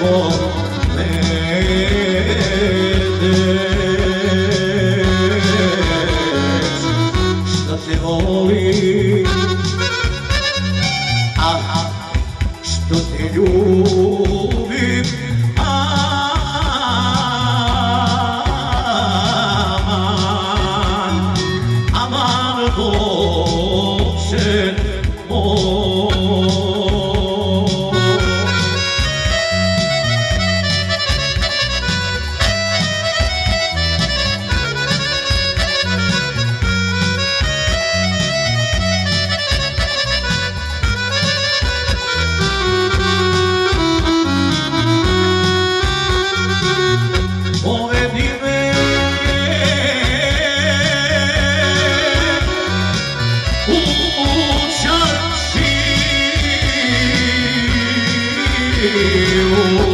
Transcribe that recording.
Što eu